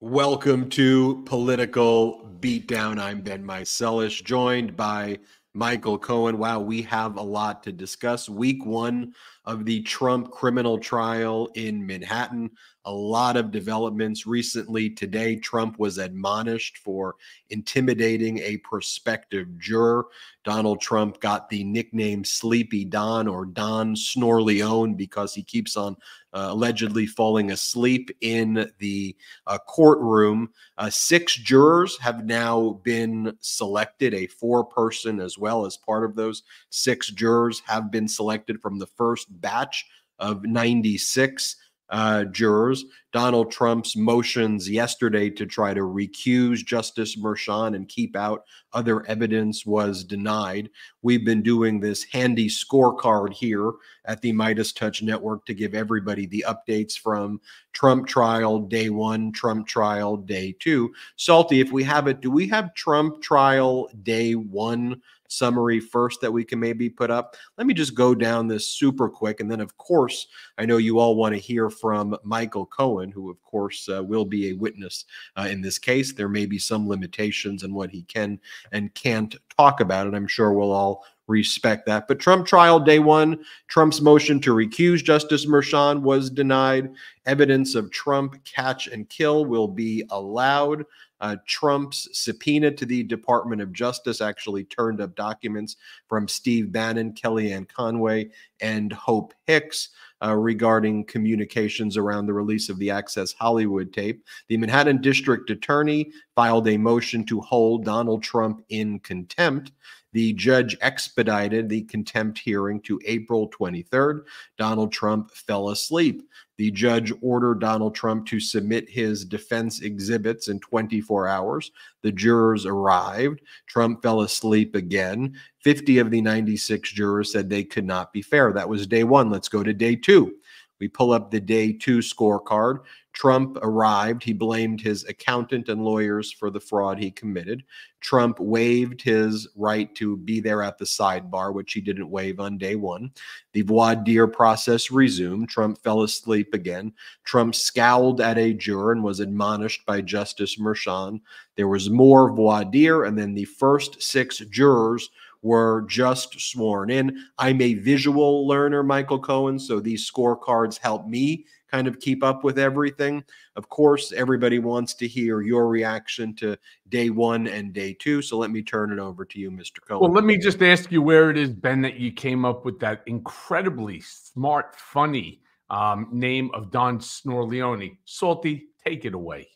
Welcome to Political Beatdown. I'm Ben Meiselas, joined by Michael Cohen. Wow, we have a lot to discuss. Week one of the Trump criminal trial in Manhattan. A lot of developments recently. Today, Trump was admonished for intimidating a prospective juror. Donald Trump got the nickname Sleepy Don or Don Snorleone because he keeps on uh, allegedly falling asleep in the uh, courtroom. Uh, six jurors have now been selected, a four person as well as part of those six jurors have been selected from the first batch of 96 uh, jurors. Donald Trump's motions yesterday to try to recuse Justice Merchan and keep out other evidence was denied. We've been doing this handy scorecard here at the MeidasTouch Network to give everybody the updates from Trump trial day one, Trump trial day two. Salty, if we have it, do we have Trump trial day one? Summary first that we can maybe put up. Let me just go down this super quick. And then, of course, I know you all want to hear from Michael Cohen, who, of course, uh, will be a witness uh, in this case. There may be some limitations in what he can and can't talk about, and I'm sure we'll all respect that. But Trump trial day one, Trump's motion to recuse Justice Merchan was denied. Evidence of Trump catch and kill will be allowed. Uh, Trump's subpoena to the Department of Justice actually turned up documents from Steve Bannon, Kellyanne Conway, and Hope Hicks. Uh, regarding communications around the release of the Access Hollywood tape. The Manhattan District Attorney filed a motion to hold Donald Trump in contempt. The judge expedited the contempt hearing to April 23rd. Donald Trump fell asleep. The judge ordered Donald Trump to submit his defense exhibits in 24 hours. The jurors arrived. Trump fell asleep again. 50 of the 96 jurors said they could not be fair. That was day one. Let's go to day two. We pull up the day two scorecard. Trump arrived. He blamed his accountant and lawyers for the fraud he committed. Trump waived his right to be there at the sidebar, which he didn't waive on day one. The voir dire process resumed. Trump fell asleep again. Trump scowled at a juror and was admonished by Justice Merchan. There was more voir dire, and then the first six jurors were just sworn in. I'm a visual learner, Michael Cohen, so these scorecards help me kind of keep up with everything. Of course, everybody wants to hear your reaction to day one and day two. So let me turn it over to you, Mr. Cohen. Well, let me just ask you where it is, Ben, that you came up with that incredibly smart, funny um, name of Don Snorleone. Salty, take it away.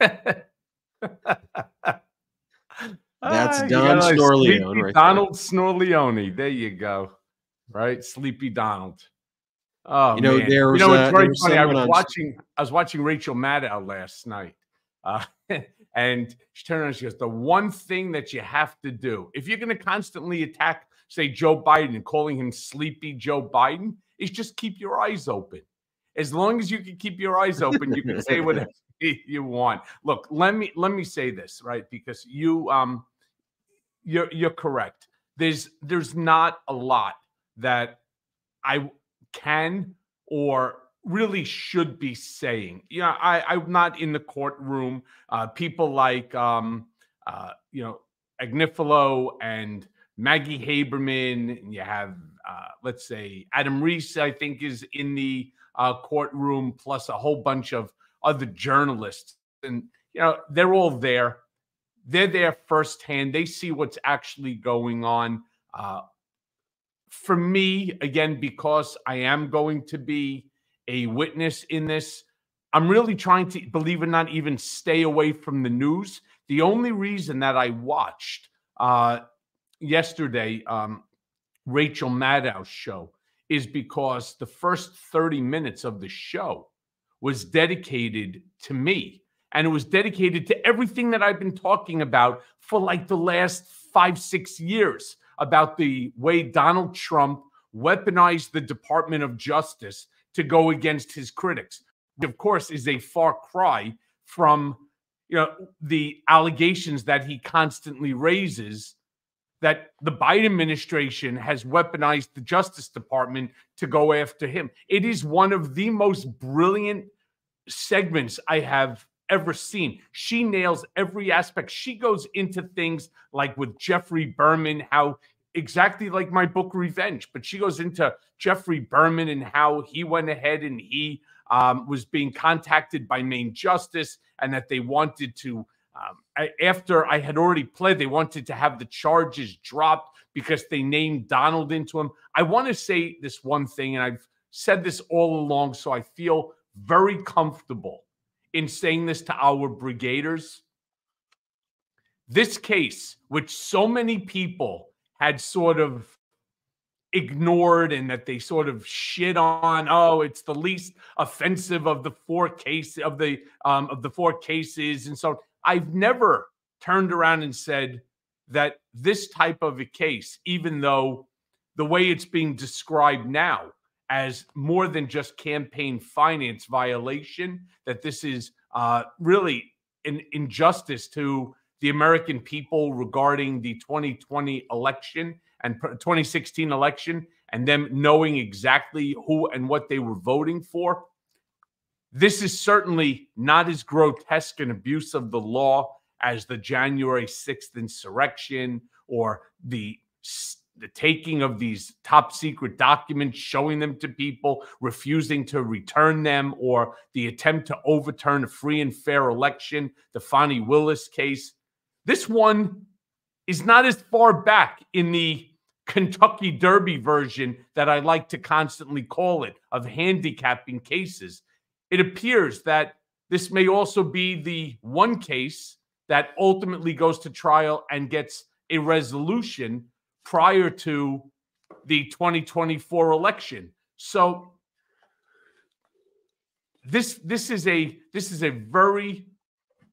That's Don uh, Snorleone, right Donald there. Snorleone. There you go. Right, Sleepy Donald. Oh, you know, man. there was, you know, it's uh, very funny. I was watching, I was watching Rachel Maddow last night, uh, and she turned around. And she goes, "The one thing that you have to do if you're going to constantly attack, say Joe Biden, and calling him Sleepy Joe Biden, is just keep your eyes open. As long as you can keep your eyes open, you can say whatever you want. Look, let me let me say this right because you um you're you're correct. There's there's not a lot that I can or really should be saying. You know, I I'm not in the courtroom. Uh, people like um uh you know Agnifilo and Maggie Haberman, and you have uh, let's say Adam Reiss, I think, is in the uh, courtroom, plus a whole bunch of other journalists. And, you know, they're all there. They're there firsthand. They see what's actually going on. For me, again, because I am going to be a witness in this, I'm really trying to, believe it or not, even stay away from the news. The only reason that I watched uh, yesterday, um, Rachel Maddow's show, is because the first 30 minutes of the show was dedicated to me. And it was dedicated to everything that I've been talking about for like the last five, six years about the way Donald Trump weaponized the Department of Justice to go against his critics. which Of course, is a far cry from you know the allegations that he constantly raises that the Biden administration has weaponized the Justice Department to go after him. It is one of the most brilliant segments I have ever seen. She nails every aspect. She goes into things like with Geoffrey Berman, how exactly like my book Revenge, but she goes into Geoffrey Berman and how he went ahead and he um, was being contacted by Main Justice and that they wanted to, um, after I had already pled, they wanted to have the charges dropped because they named Donald into him. I want to say this one thing, and I've said this all along, so I feel very comfortable in saying this to our brigaders. This case, which so many people had sort of ignored and that they sort of shit on oh it's the least offensive of the four cases of the um of the four cases and so i've never turned around and said that this type of a case even though the way it's being described now as more than just campaign finance violation that this is uh really an injustice to the american people regarding the 2020 election and 2016 election and them knowing exactly who and what they were voting for. This is certainly not as grotesque an abuse of the law as the January 6th insurrection or the the taking of these top secret documents, showing them to people, refusing to return them, or the attempt to overturn a free and fair election, the Fani Willis case. This one is not as far back in the Kentucky Derby version that I like to constantly call it of handicapping cases. It appears that this may also be the one case that ultimately goes to trial and gets a resolution prior to the 2024 election. So this this is a this is a very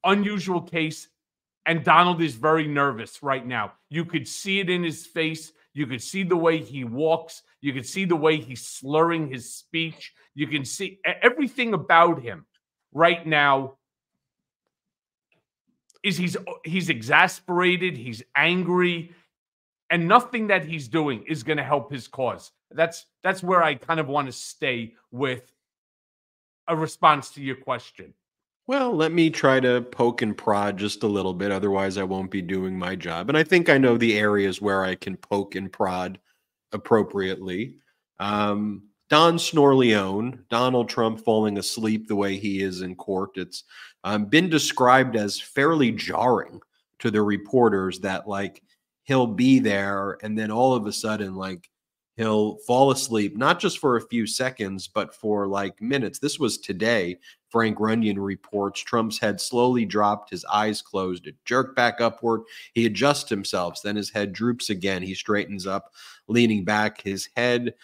unusual case and Donald is very nervous right now. You could see it in his face. You could see the way he walks. You could see the way he's slurring his speech. You can see everything about him right now is he's he's exasperated, he's angry, and nothing that he's doing is going to help his cause. That's that's where I kind of want to stay with a response to your question. Well, let me try to poke and prod just a little bit. Otherwise, I won't be doing my job. And I think I know the areas where I can poke and prod appropriately. Um, Don Snorleone, Donald Trump falling asleep the way he is in court. It's um, been described as fairly jarring to the reporters that, like, he'll be there and then all of a sudden, like, he'll fall asleep, not just for a few seconds, but for like minutes. This was today. Frank Runyeon reports Trump's head slowly dropped, his eyes closed, it jerked back upward. He adjusts himself, then his head droops again. He straightens up, leaning back, his head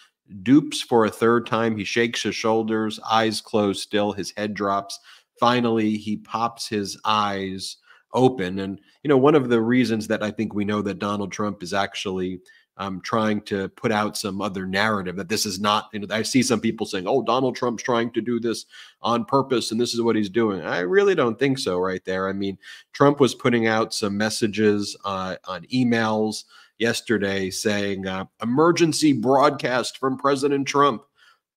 dupes for a third time. He shakes his shoulders, eyes closed still, his head drops. Finally, he pops his eyes open. And, you know, one of the reasons that I think we know that Donald Trump is actually um, trying to put out some other narrative that this is not. You know, I see some people saying, "Oh, Donald Trump's trying to do this on purpose, and this is what he's doing." I really don't think so. Right there, I mean, Trump was putting out some messages uh, on emails yesterday saying, uh, "Emergency broadcast from President Trump."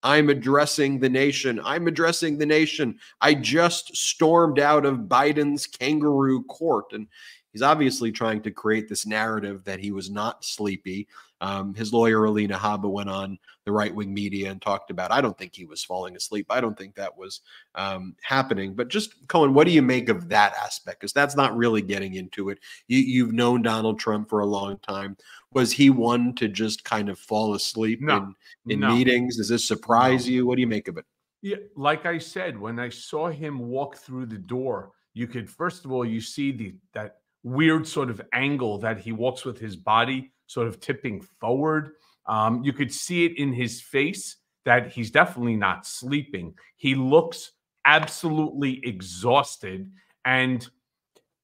I'm addressing the nation. I'm addressing the nation. I just stormed out of Biden's kangaroo court. And He's obviously trying to create this narrative that he was not sleepy. Um, his lawyer, Alina Habba, went on the right wing media and talked about, I don't think he was falling asleep. I don't think that was um, happening. But just, Cohen, what do you make of that aspect? Because that's not really getting into it. You, you've known Donald Trump for a long time. Was he one to just kind of fall asleep no, in, in no. meetings? Does this surprise no. you? What do you make of it? Yeah, like I said, when I saw him walk through the door, you could first of all you see the that weird sort of angle that he walks with his body sort of tipping forward. Um, you could see it in his face that he's definitely not sleeping. He looks absolutely exhausted. And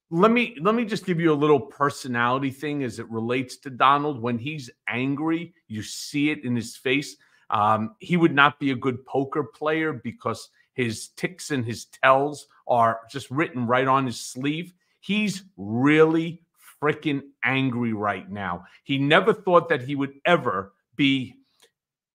let me let me just give you a little personality thing as it relates to Donald. When he's angry, you see it in his face. Um, he would not be a good poker player because his ticks and his tells are just written right on his sleeve. He's really freaking angry right now. He never thought that he would ever be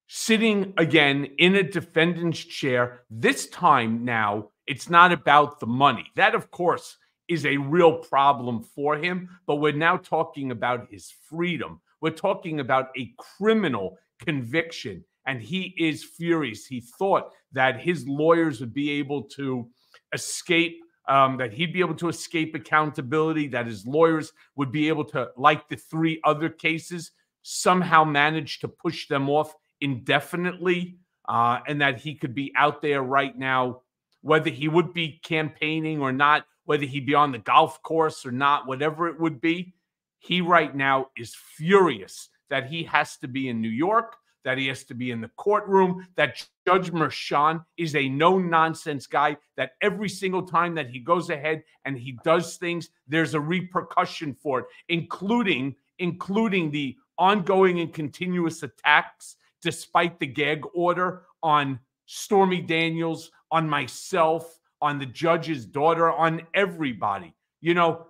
sitting again in a defendant's chair, this time now It's not about the money. That, of course, is a real problem for him. But we're now talking about his freedom. We're talking about a criminal conviction. And he is furious. He thought that his lawyers would be able to escape, um, that he'd be able to escape accountability, that his lawyers would be able to, like the three other cases, somehow manage to push them off indefinitely, uh, and that he could be out there right now, whether he would be campaigning or not, whether he'd be on the golf course or not, whatever it would be. He right now is furious that he has to be in New York, that he has to be in the courtroom, that Judge Merchan is a no nonsense guy, that every single time that he goes ahead and he does things, there's a repercussion for it, including including the ongoing and continuous attacks despite the gag order on Stormy Daniels, on myself, on the judge's daughter, on everybody. You know,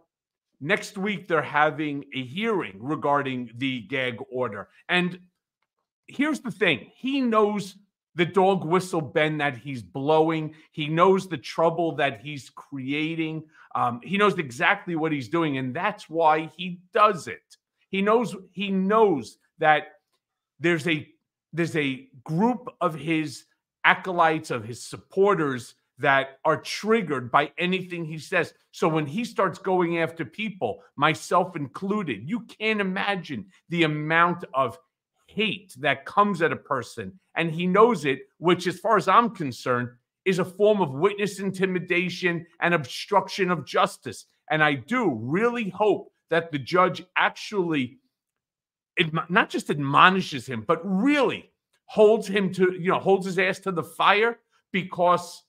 next week they're having a hearing regarding the gag order. And here's the thing he knows the dog whistle Ben that he's blowing. He knows the trouble that he's creating. Um, he knows exactly what he's doing, and that's why he does it. He knows he knows that there's a there's a group of his acolytes of his supporters that are triggered by anything he says. So when he starts going after people, myself included, you can't imagine the amount of hate that comes at a person. And he knows it, which, as far as I'm concerned, is a form of witness intimidation and obstruction of justice. And I do really hope that the judge actually not just admonishes him, but really holds him to, you know, holds his ass to the fire because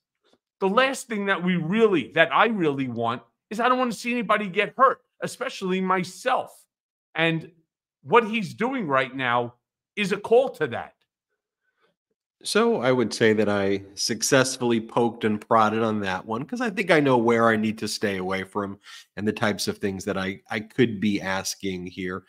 the last thing that we really, that I really want is I don't want to see anybody get hurt, especially myself. And what he's doing right now is a call to that. So I would say that I successfully poked and prodded on that one because I think I know where I need to stay away from and the types of things that I, I could be asking here.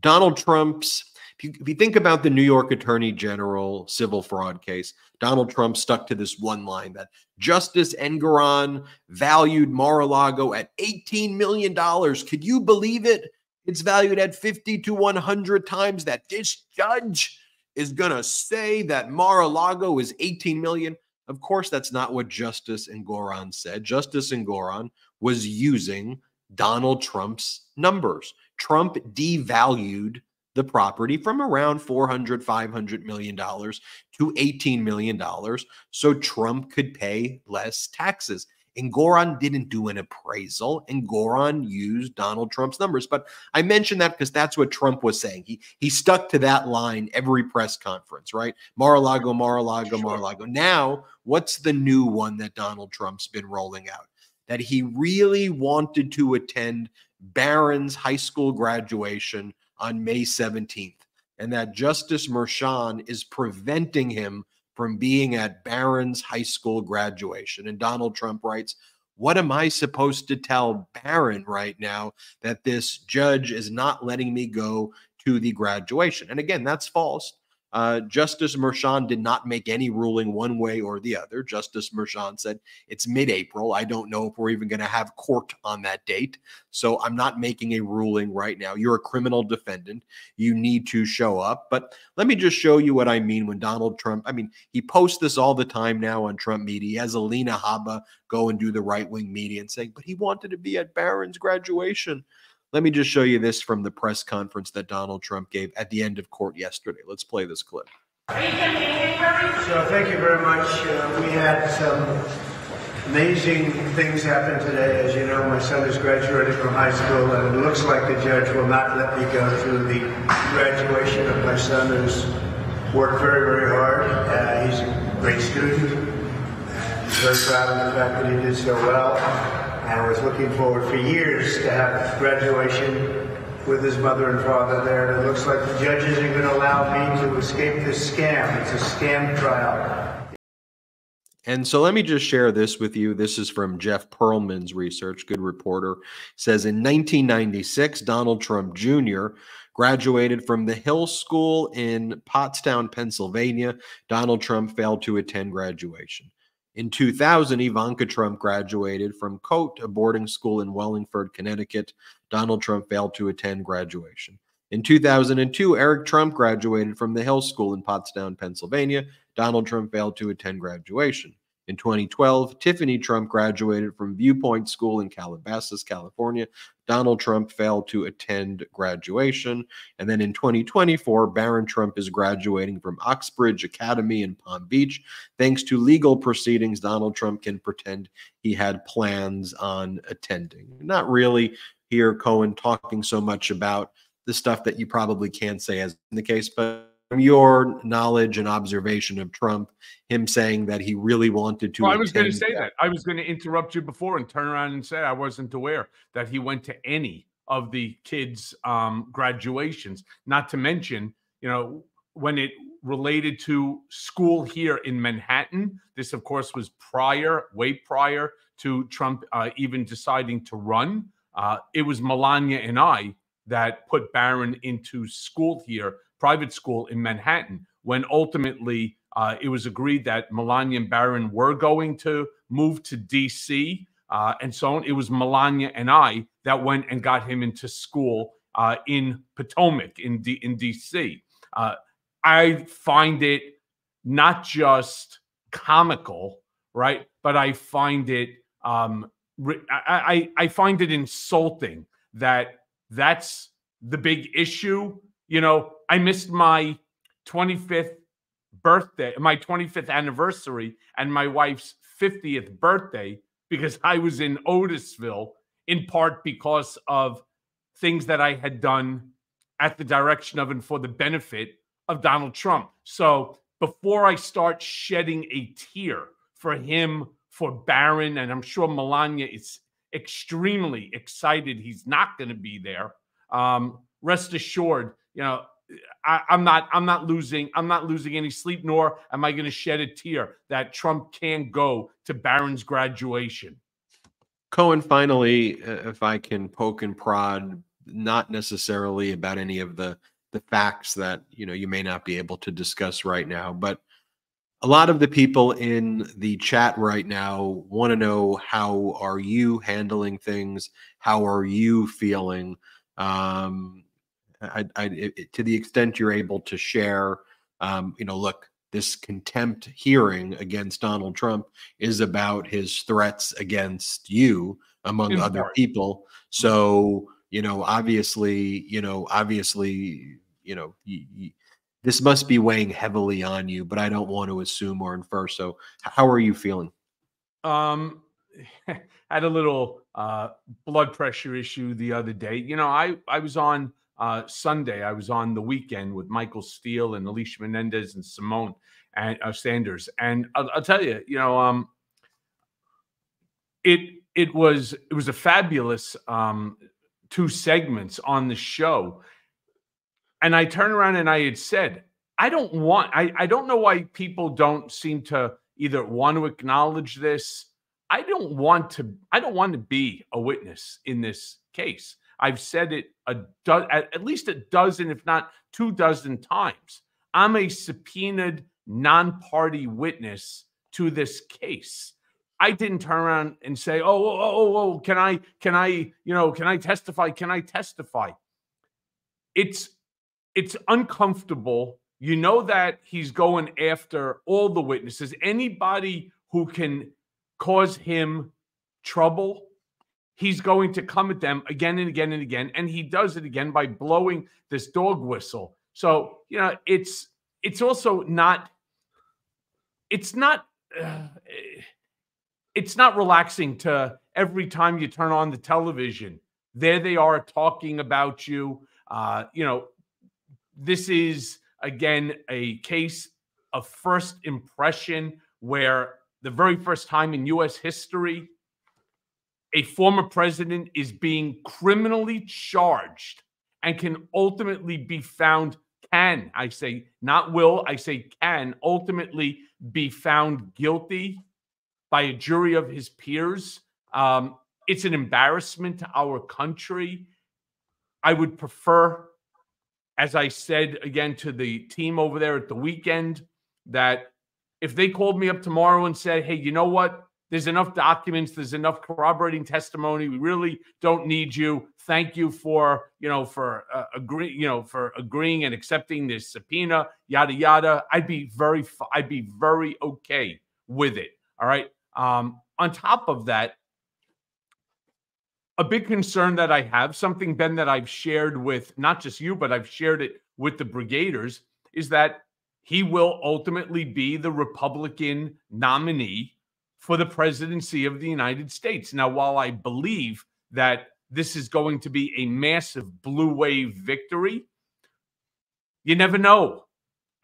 Donald Trump's, if you, if you think about the New York Attorney General civil fraud case, Donald Trump stuck to this one line that Justice Engoron valued Mar-a-Lago at $18 million. Could you believe it? It's valued at 50 to 100 times that. This judge is going to say that Mar-a-Lago is 18 million. Of course, that's not what Justice Engoron said. Justice Engoron was using Donald Trump's numbers. Trump devalued the property from around 400 500 million dollars to 18 million dollars so Trump could pay less taxes. Engoron didn't do an appraisal. and Engoron used Donald Trump's numbers. But I mentioned that because that's what Trump was saying. He he stuck to that line every press conference, right? Mar-a-Lago, Mar-a-Lago, Mar-a-Lago. Now, what's the new one that Donald Trump's been rolling out? That he really wanted to attend Barron's high school graduation on May 17th, and that Justice Merchan is preventing him from being at Barron's high school graduation. And Donald Trump writes, What am I supposed to tell Barron right now that this judge is not letting me go to the graduation? And again, that's false. Uh, Justice Merchan did not make any ruling one way or the other. Justice Merchan said it's mid April. I don't know if we're even going to have court on that date. So I'm not making a ruling right now. You're a criminal defendant. You need to show up. But let me just show you what I mean when Donald Trump, I mean, he posts this all the time now on Trump media. He has Alina Habba go and do the right wing media and saying, but he wanted to be at Barron's graduation. Let me just show you this from the press conference that Donald Trump gave at the end of court yesterday. Let's play this clip. So thank you very much. Uh, we had some amazing things happen today. As you know, my son is graduating from high school, and it looks like the judge will not let me go through the graduation of my son, who's worked very, very hard. Uh, he's a great student. I'm very proud of the fact that he did so well. I was looking forward for years to have graduation with his mother and father there. And it looks like the judges isn't going to allow me to escape this scam. It's a scam trial. And so let me just share this with you. This is from Jeff Pearlman's research, good reporter. Says in 1996, Donald Trump Jr. graduated from the Hill School in Pottstown, Pennsylvania. Donald Trump failed to attend graduation. In 2000, Ivanka Trump graduated from Choate, a boarding school in Wallingford, Connecticut. Donald Trump failed to attend graduation. In 2002, Eric Trump graduated from the Hill School in Pottstown, Pennsylvania. Donald Trump failed to attend graduation. In 2012, Tiffany Trump graduated from Viewpoint School in Calabasas, California. Donald Trump failed to attend graduation. And then in 2024, Barron Trump is graduating from Oxbridge Academy in Palm Beach. Thanks to legal proceedings, Donald Trump can pretend he had plans on attending. Not really hear Cohen talking so much about the stuff that you probably can't say as in the case, but from your knowledge and observation of Trump, him saying that he really wanted to. Well, I was going to say that. I was going to interrupt you before and turn around and say I wasn't aware that he went to any of the kids' um, graduations. Not to mention, you know, when it related to school here in Manhattan, this, of course, was prior, way prior to Trump uh, even deciding to run. Uh, it was Melania and I that put Barron into school here private school in Manhattan when ultimately uh, it was agreed that Melania and Barron were going to move to DC uh, and so on. It was Melania and I that went and got him into school uh, in Potomac in D- in DC. Uh, I find it not just comical, right? But I find it um, I, I I find it insulting that that's the big issue. You know, I missed my 25th birthday, my 25th anniversary, and my wife's 50th birthday because I was in Otisville, in part because of things that I had done at the direction of and for the benefit of Donald Trump. So before I start shedding a tear for him, for Barron, and I'm sure Melania is extremely excited he's not going to be there. Um, rest assured, you know, I, am not I'm not losing I'm not losing any sleep, nor am I going to shed a tear that Trump can go to Barron's graduation. Cohen, finally, uh, if I can poke and prod, not necessarily about any of the the facts that you know you may not be able to discuss right now, but a lot of the people in the chat right now want to know how are you handling things, how are you feeling. Um, I, I, it, to the extent you're able to share, um, you know, look, this contempt hearing against Donald Trump is about his threats against you, among In other part. people. So, you know, obviously, you know, obviously, you know, this must be weighing heavily on you, but I don't want to assume or infer. So, how are you feeling? Um, had a little uh, blood pressure issue the other day. You know, I I was on uh, Sunday. I was on the weekend with Michael Steele and Alicia Menendez and Symone and uh, Sanders, and I'll, I'll, tell you, you know, um, it it was it was a fabulous um, two segments on the show, and I turned around and I had said, I don't want, I I don't know why people don't seem to either want to acknowledge this. I don't want to. I don't want to be a witness in this case. I've said it a do- at, least a dozen, if not two dozen times. I'm a subpoenaed non-party witness to this case. I didn't turn around and say, oh, "Oh, oh, oh, oh, can I, can I, you know, can I testify? Can I testify?" It's, it's uncomfortable. You know that he's going after all the witnesses. Anybody who can cause him trouble he's going to come at them again and again and again and he does it again by blowing this dog whistle. So you know it's it's also not it's not uh, it's not relaxing to every time you turn on the television. There they are talking about you. Uh you know this is again a case of first impression where the very first time in US history a former president is being criminally charged and can ultimately be found can I say not will I say can ultimately be found guilty by a jury of his peers. Um, it's an embarrassment to our country. I would prefer, as I said again to the team over there at the weekend, that if they called me up tomorrow and said, hey, you know what? There's enough documents, there's enough corroborating testimony. We really don't need you. Thank you for, you know, for uh, agree, you know, for agreeing and accepting this subpoena, yada yada. I'd be very I'd be very okay with it. All right? Um on top of that, a big concern that I have, something Ben that I've shared with not just you, but I've shared it with the brigaders, is that he will ultimately be the Republican nominee for the presidency of the United States. Now, while I believe that this is going to be a massive blue wave victory, you never know.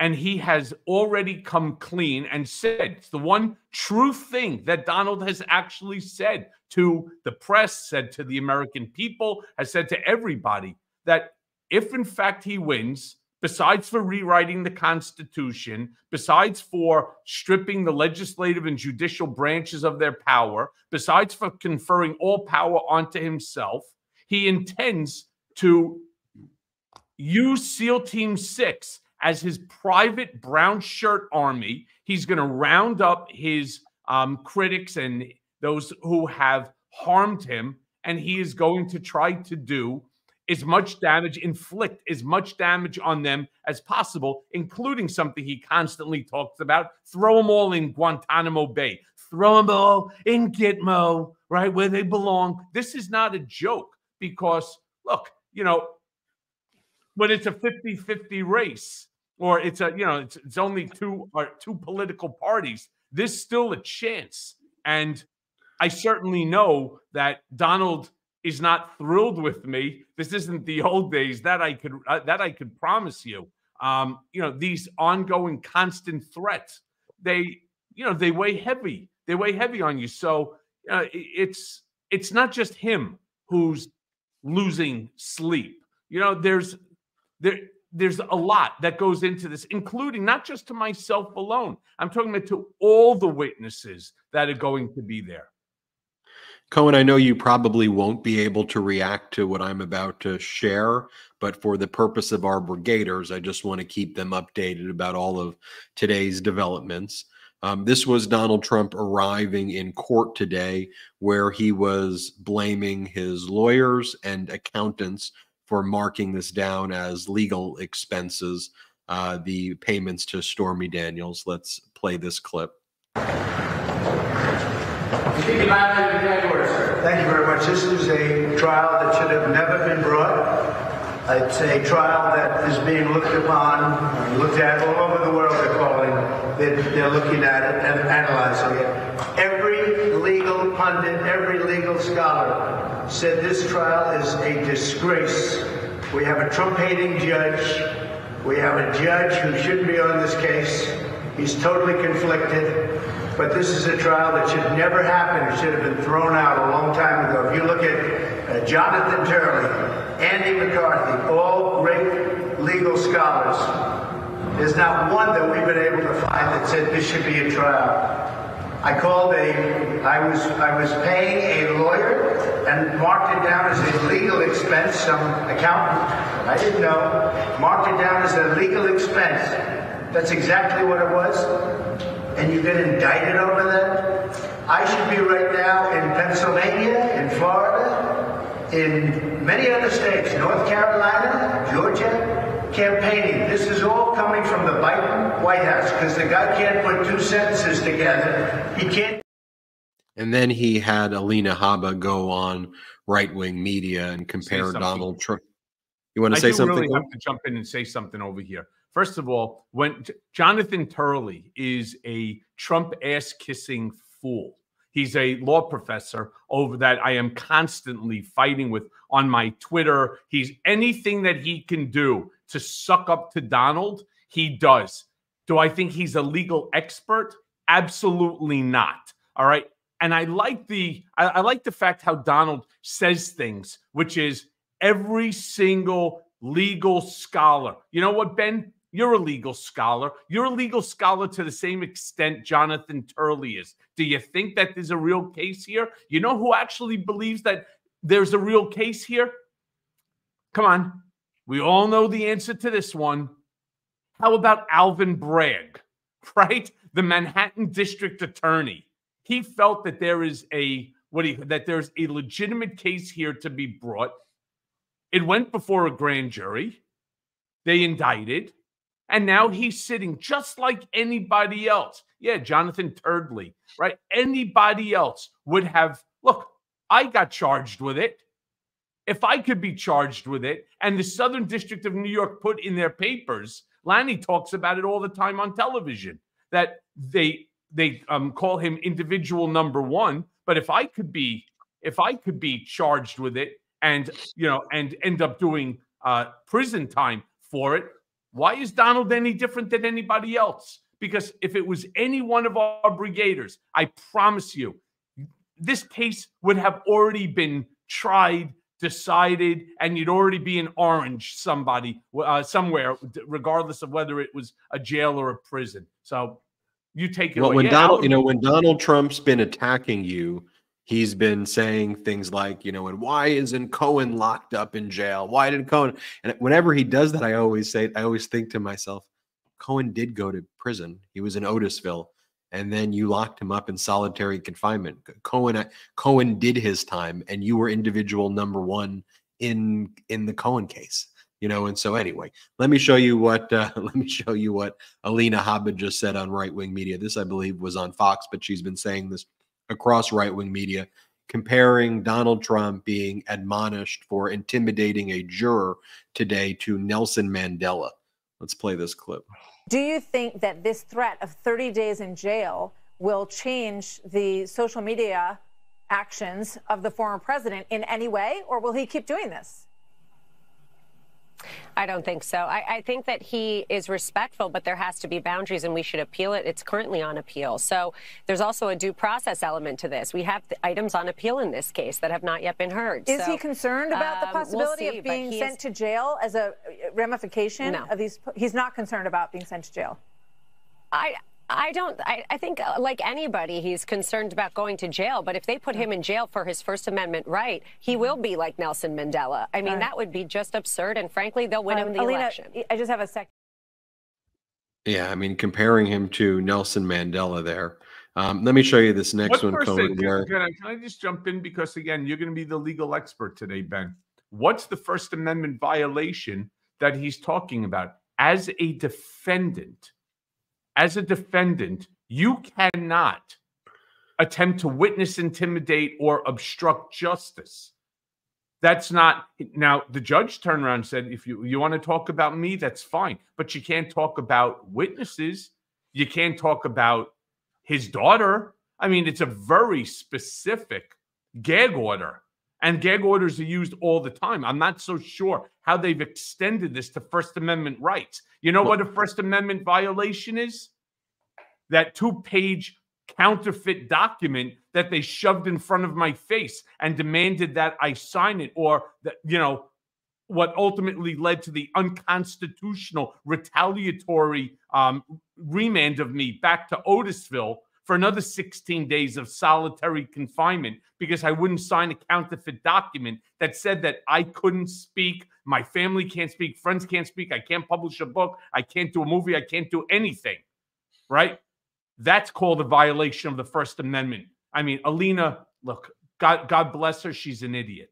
And he has already come clean and said it's the one true thing that Donald has actually said to the press, said to the American people, has said to everybody that if in fact he wins, besides for rewriting the Constitution, besides for stripping the legislative and judicial branches of their power, besides for conferring all power onto himself, he intends to use SEAL Team 6 as his private brown shirt army. He's going to round up his um, critics and those who have harmed him, and he is going to try to do as much damage, inflict as much damage on them as possible, including something he constantly talks about throw them all in Guantanamo Bay, throw them all in Gitmo, right, where they belong. This is not a joke because, look, you know, when it's a 50 50 race, or it's a, you know, it's, it's only two or two political parties, there's still a chance. And I certainly know that Donald is not thrilled with me. This isn't the old days that I could uh, that I could promise you. Um, you know, these ongoing constant threats, they you know, they weigh heavy. They weigh heavy on you. So uh, it's it's not just him who's losing sleep. You know, there's there there's a lot that goes into this, including not just to myself alone. I'm talking about to all the witnesses that are going to be there. Cohen, I know you probably won't be able to react to what I'm about to share, but for the purpose of our brigaders, I just want to keep them updated about all of today's developments. Um, this was Donald Trump arriving in court today, where he was blaming his lawyers and accountants for marking this down as legal expenses, uh, the payments to Stormy Daniels. Let's play this clip. Thank you very much. This is a trial that should have never been brought. It's a trial that is being looked upon, looked at all over the world. They're calling, they're, they're looking at it and analyzing it. Every legal pundit, every legal scholar said this trial is a disgrace. We have a Trump-hating judge. We have a judge who shouldn't be on this case. He's totally conflicted. But this is a trial that should never happen. It should have been thrown out a long time ago. If you look at uh, Jonathan Turley, Andy McCarthy, all great legal scholars, there's not one that we've been able to find that said this should be a trial. I called a, I was, I was paying a lawyer and marked it down as a legal expense. Some accountant, I didn't know, marked it down as a legal expense. That's exactly what it was and you get indicted over that? I should be right now in Pennsylvania, in Florida, in many other states, North Carolina, Georgia, campaigning. This is all coming from the Biden White House because the guy can't put two sentences together. He can't. And then he had Alina Habba go on right wing media and compare Donald Trump. You want to I say something? I really have to jump in and say something over here. First of all, when Jonathan Turley is a Trump ass kissing fool. He's a law professor over that I am constantly fighting with on my Twitter. He's anything that he can do to suck up to Donald, he does. Do I think he's a legal expert? Absolutely not. All right. And I like the I, I like the fact how Donald says things, which is every single legal scholar. You know what, Ben? You're a legal scholar. You're a legal scholar to the same extent Jonathan Turley is. Do you think that there's a real case here? You know who actually believes that there's a real case here? Come on. We all know the answer to this one. How about Alvin Bragg? Right? the Manhattan District Attorney. He felt that there is a what he that there's a legitimate case here to be brought. It went before a grand jury. They indicted. And now he's sitting just like anybody else. Yeah, Jonathan Turdley, right? Anybody else would have, look, I got charged with it. If I could be charged with it, and the Southern District of New York put in their papers, Lanny talks about it all the time on television that they they um, call him individual number one. But if I could be if I could be charged with it and you know and end up doing uh, prison time for it, why is Donald any different than anybody else? Because if it was any one of our brigaders, I promise you, this case would have already been tried, decided, and you'd already be an orange somebody uh, somewhere, regardless of whether it was a jail or a prison. So you take it. Well, away. when yeah, Donald, you know, when Donald Trump's been attacking you, he's been saying things like, you know, and why isn't Cohen locked up in jail? Why didn't Cohen? And whenever he does that, I always say, I always think to myself, Cohen did go to prison. He was in Otisville, and then you locked him up in solitary confinement. Cohen, Cohen did his time, and you were individual number one in in the Cohen case. You know, and so anyway, let me show you what uh, let me show you what Alina Habba just said on right wing media. This, I believe, was on Fox, but she's been saying this across right wing media, comparing Donald Trump being admonished for intimidating a juror today to Nelson Mandela. Let's play this clip. Do you think that this threat of 30 days in jail will change the social media actions of the former president in any way, or will he keep doing this? I don't think so. I, I, think that he is respectful, but there has to be boundaries, and we should appeal it. It's currently on appeal. So there's also a due process element to this. We have items on appeal in this case that have not yet been heard. Is so, he concerned about the possibility um, we'll see, of being sent is... to jail as a ramification no. of these? He's not concerned about being sent to jail. I I don't. I, I, think, uh, like anybody, he's concerned about going to jail. But if they put him in jail for his First Amendment right, he will be like Nelson Mandela. I mean, right. that would be just absurd. And frankly, they'll win um, him the Alina, election. I just have a second. Yeah, I mean, comparing him to Nelson Mandela there. Um, let me show you this next what one, Cohen. Can, can, I, can I just jump in? Because, again, you're going to be the legal expert today, Ben. What's the First Amendment violation that he's talking about? As a defendant, as a defendant, you cannot attempt to witness, intimidate, or obstruct justice. That's not now. The judge turned around and said, "If you you want to talk about me, that's fine, but you can't talk about witnesses. You can't talk about his daughter. I mean, it's a very specific gag order, and gag orders are used all the time. I'm not so sure how they've extended this to First Amendment rights. You know what a First Amendment violation is? That two page counterfeit document that they shoved in front of my face and demanded that I sign it, or that, you know, what ultimately led to the unconstitutional retaliatory um, remand of me back to Otisville for another 16 days of solitary confinement because I wouldn't sign a counterfeit document that said that I couldn't speak, my family can't speak, friends can't speak, I can't publish a book, I can't do a movie, I can't do anything. Right? That's called a violation of the First Amendment. I mean, Alina, look, God, God bless her, she's an idiot.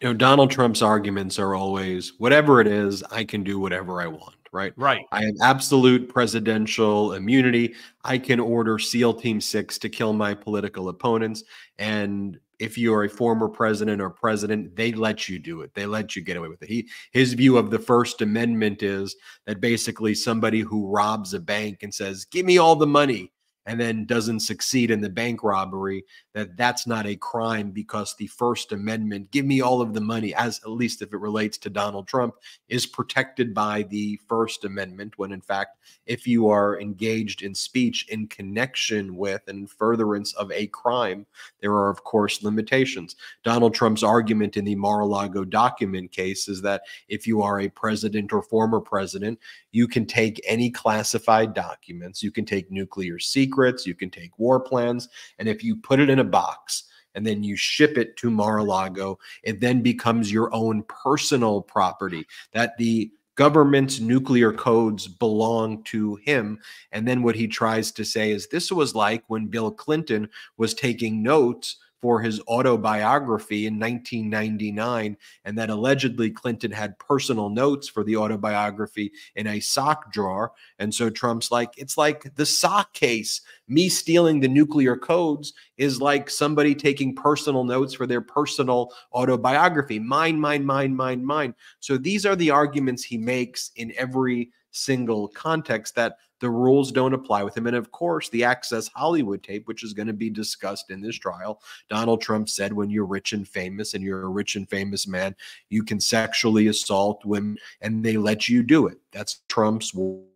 You know, Donald Trump's arguments are always whatever it is, I can do whatever I want right? Right. I have absolute presidential immunity. I can order SEAL Team Six to kill my political opponents. And if you are a former president or president, they let you do it. They let you get away with it. He his view of the First Amendment is that basically somebody who robs a bank and says, "Give me all the money," and then doesn't succeed in the bank robbery that that's not a crime because the first amendment give me all of the money as at least if it relates to Donald Trump is protected by the first amendment when in fact if you are engaged in speech in connection with and furtherance of a crime there are of course limitations. Donald Trump's argument in the Mar-a-Lago document case is that if you are a president or former president you can take any classified documents you can take nuclear secrets you can take war plans and if you put it in a box and then you ship it to Mar-a-Lago, it then becomes your own personal property that the government's nuclear codes belong to him. And then what he tries to say is this was like when Bill Clinton was taking notes for his autobiography in 1999, and that allegedly Clinton had personal notes for the autobiography in a sock drawer. And so Trump's like, it's like the sock case. Me stealing the nuclear codes is like somebody taking personal notes for their personal autobiography. Mine, mine, mine, mine, mine. So these are the arguments he makes in every single context that the rules don't apply with him. And of course, the Access Hollywood tape, which is going to be discussed in this trial, Donald Trump said when you're rich and famous and you're a rich and famous man, you can sexually assault women and they let you do it. That's Trump's word.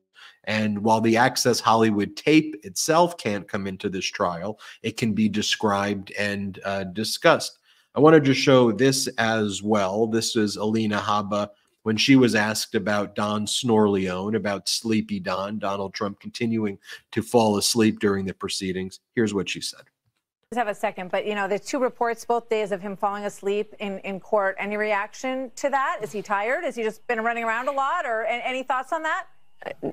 and while the Access Hollywood tape itself can't come into this trial, it can be described and uh, discussed. I wanted to show this as well. This is Alina Habba when she was asked about Don Snoreleone, about Sleepy Don, Donald Trump continuing to fall asleep during the proceedings. Here's what she said. Just have a second, but you know, there's two reports both days of him falling asleep in, in court. Any reaction to that? Is he tired? Has he just been running around a lot? Or any thoughts on that? Uh,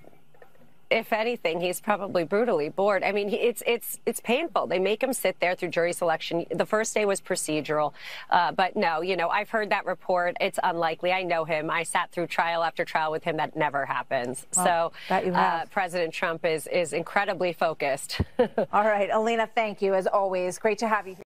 if anything, he's probably brutally bored. I mean, it's it's it's painful. They make him sit there through jury selection. The first day was procedural, uh, but no, you know, I've heard that report. It's unlikely. I know him. I sat through trial after trial with him. That never happens. Well, so uh, President Trump is is incredibly focused. All right, Alina, thank you as always. Great to have you.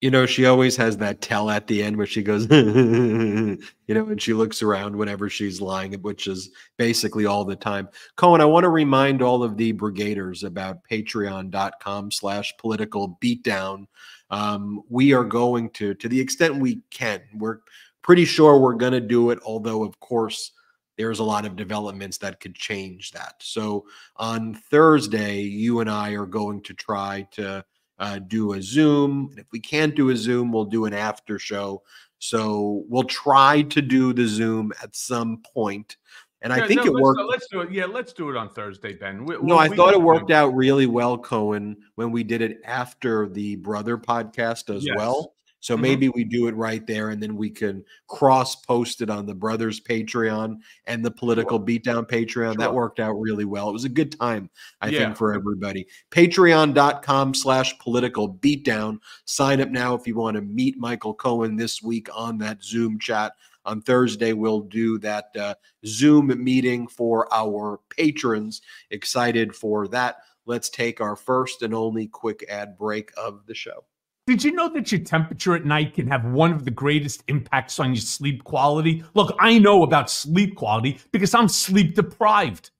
You know, she always has that tell at the end where she goes, you know, and she looks around whenever she's lying, which is basically all the time. Cohen, I want to remind all of the brigaders about patreon.com slash political beatdown. Um, we are going to, to the extent we can, we're pretty sure we're going to do it, although, of course, there's a lot of developments that could change that. So on Thursday, you and I are going to try to uh, do a Zoom. And If we can't do a Zoom, we'll do an after show. So we'll try to do the Zoom at some point. And yeah, I think no, it let's, worked. let's do it. Yeah, let's do it on Thursday, Ben. We, no, I thought it worked out really well, Cohen, when we did it after the brother podcast as yes. well. So mm-hmm. maybe we do it right there and then we can cross post it on the brothers Patreon and the political sure. beatdown Patreon. Sure. That worked out really well. It was a good time, I yeah. think, for everybody. Patreon.com slash political beatdown. Sign up now if you want to meet Michael Cohen this week on that Zoom chat. On Thursday, we'll do that uh, Zoom meeting for our patrons. Excited for that. Let's take our first and only quick ad break of the show. Did you know that your temperature at night can have one of the greatest impacts on your sleep quality? Look, I know about sleep quality because I'm sleep deprived.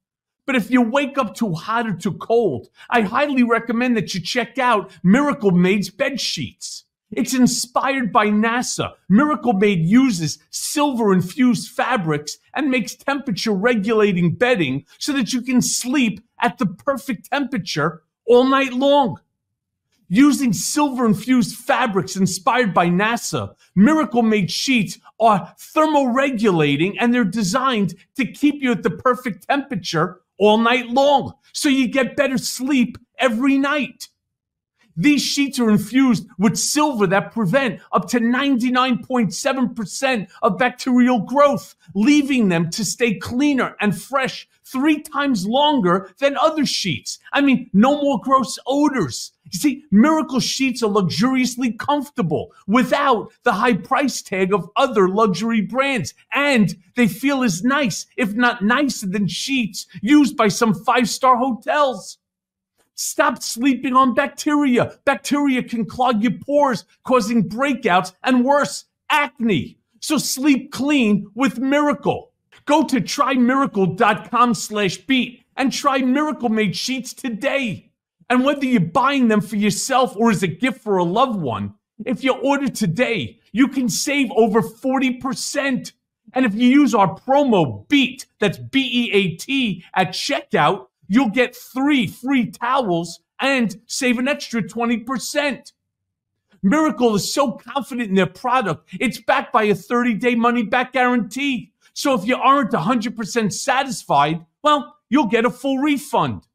But if you wake up too hot or too cold, I highly recommend that you check out Miracle Made's bed sheets. It's inspired by NASA. Miracle Made uses silver infused fabrics and makes temperature regulating bedding so that you can sleep at the perfect temperature all night long. Using silver infused fabrics inspired by NASA, Miracle Made sheets are thermoregulating and they're designed to keep you at the perfect temperature all night long so you get better sleep every night. These sheets are infused with silver that prevent up to 99.7% of bacterial growth, leaving them to stay cleaner and fresh three times longer than other sheets. I mean, no more gross odors. You see, Miracle sheets are luxuriously comfortable without the high price tag of other luxury brands. And they feel as nice, if not nicer than sheets used by some five star hotels. Stop sleeping on bacteria. Bacteria can clog your pores, causing breakouts and worse, acne. So sleep clean with Miracle. Go to trymiracle.com slash beat and try Miracle Made sheets today. And whether you're buying them for yourself or as a gift for a loved one, if you order today, you can save over 40%. And if you use our promo BEAT, that's B E A T, at checkout, you'll get three free towels and save an extra 20%. Miracle is so confident in their product, it's backed by a 30 day money back guarantee. So if you aren't 100% satisfied, well, you'll get a full refund.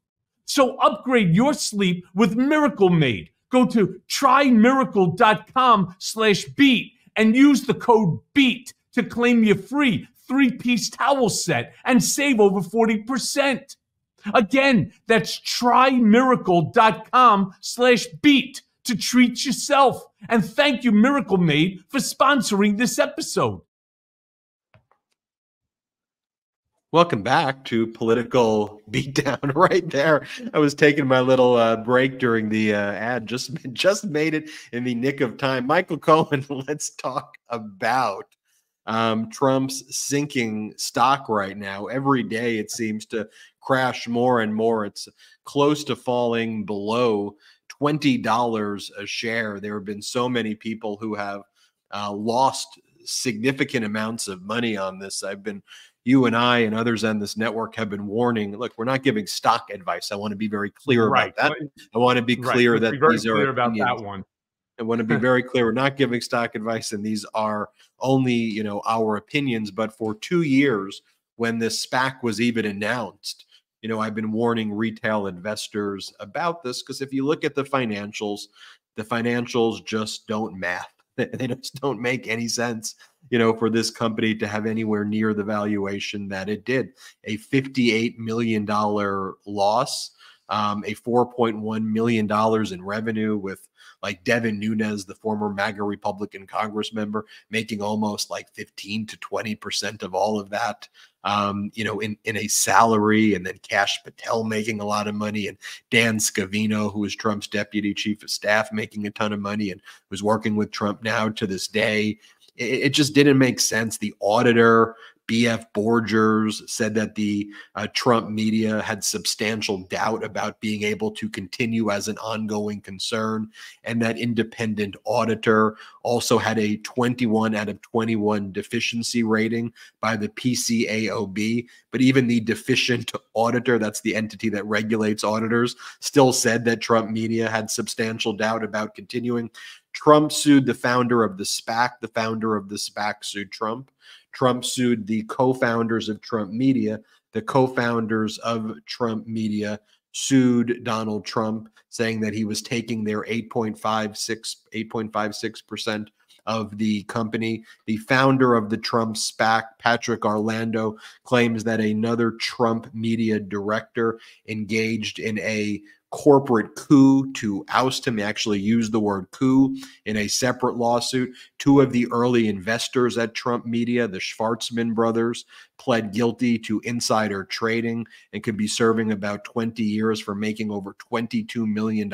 So upgrade your sleep with Miracle Made. Go to trymiracle.com slash beat and use the code BEAT to claim your free three piece towel set and save over 40%. Again, that's trymiracle.com slash beat to treat yourself. And thank you, Miracle Made, for sponsoring this episode. Welcome back to political beatdown. Right there, I was taking my little uh, break during the uh, ad. Just just made it in the nick of time. Michael Cohen, let's talk about um, Trump's sinking stock right now. Every day it seems to crash more and more. It's close to falling below twenty dollars a share. There have been so many people who have uh, lost significant amounts of money on this. I've been you and I and others on this network have been warning. Look, we're not giving stock advice. I want to be very clear right. about that. I want to be clear right. that be these are about opinions. that one. I want to be very clear. We're not giving stock advice, and these are only you know our opinions. But for two years, when this SPAC was even announced, you know I've been warning retail investors about this because if you look at the financials, the financials just don't math. They just don't make any sense you know, for this company to have anywhere near the valuation that it did. A $58 million loss, um, a $4.1 million in revenue with like Devin Nunes, the former MAGA Republican Congress member, making almost like 15 to 20% of all of that, um, you know, in, in a salary, and then Kash Patel making a lot of money, and Dan Scavino, who is Trump's deputy chief of staff, making a ton of money and who's working with Trump now to this day it, it just didn't make sense. The auditor, BF Borgers, said that the uh, Trump media had substantial doubt about being able to continue as an ongoing concern. And that independent auditor also had a 21 out of 21 deficiency rating by the PCAOB. But even the deficient auditor, that's the entity that regulates auditors, still said that Trump media had substantial doubt about continuing. Trump sued the founder of the SPAC. The founder of the SPAC sued Trump. Trump sued the co founders of Trump Media. The co founders of Trump Media sued Donald Trump, saying that he was taking their 8.56 8.56% of the company. The founder of the Trump SPAC, Patrick Orlando, claims that another Trump media director engaged in a corporate coup to oust him. They actually used the word coup in a separate lawsuit. Two of the early investors at Trump Media, the Shvartsman brothers, pled guilty to insider trading and could be serving about 20 years for making over $22 million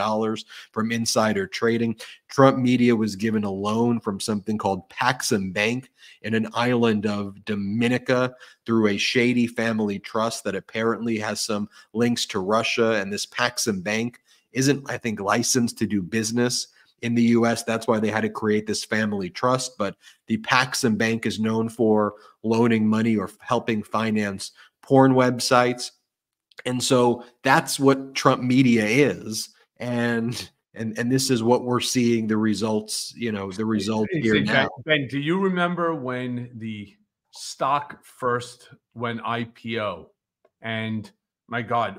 from insider trading. Trump Media was given a loan from something called Paxum Bank in an island of Dominica through a shady family trust that apparently has some links to Russia. And this Paxum Bank isn't, I think, licensed to do business in the US. That's why they had to create this family trust. But the Paxum Bank is known for loaning money or helping finance porn websites. And so that's what Trump media is. And and and this is what we're seeing the results you know the results here now. Ben do you remember when the stock first went ipo and my god